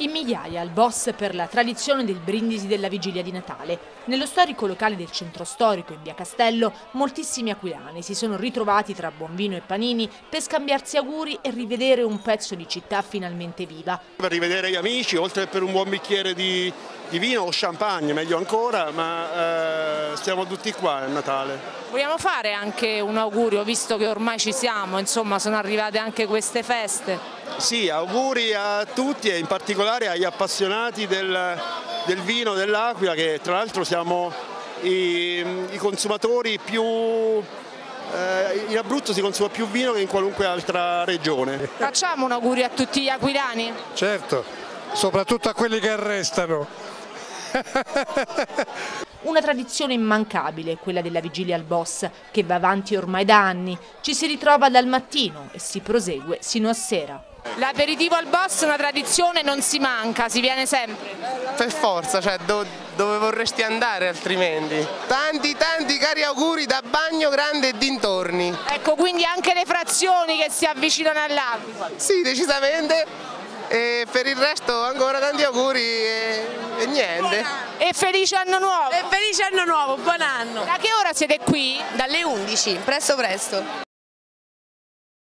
In migliaia al boss per la tradizione del brindisi della vigilia di Natale. Nello storico locale del centro storico in via Castello, moltissimi aquilani si sono ritrovati tra buon vino e panini per scambiarsi auguri e rivedere un pezzo di città finalmente viva. Per rivedere gli amici, oltre per un buon bicchiere di, di vino o champagne, meglio ancora, ma eh, stiamo tutti qua a Natale. Vogliamo fare anche un augurio, visto che ormai ci siamo, insomma sono arrivate anche queste feste. Sì, auguri a tutti e in particolare agli appassionati del, del vino dell'Aquila che tra l'altro siamo i, i consumatori più eh, in Abruzzo si consuma più vino che in qualunque altra regione. Facciamo un augurio a tutti gli aquilani? Certo, soprattutto a quelli che restano. Una tradizione immancabile, quella della vigilia al boss, che va avanti ormai da anni. Ci si ritrova dal mattino e si prosegue sino a sera. L'aperitivo al boss è una tradizione, non si manca, si viene sempre. Per forza, cioè do, dove vorresti andare altrimenti? Tanti tanti cari auguri da Bagno Grande e dintorni. Ecco, quindi anche le frazioni che si avvicinano all'Aquila. Sì, decisamente. E per il resto ancora tanti auguri e, e niente. E felice anno nuovo! E felice anno nuovo, buon anno! Da che ora siete qui? Dalle 11, presto presto.